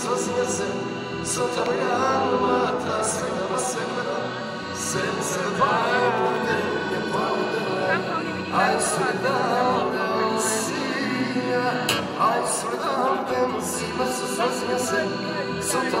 sozinha se Sotto la mata se la sera Senza vai poter e poter Ai solidão sia Ai solidão pensiva sozinha se Sotto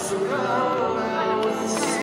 Surround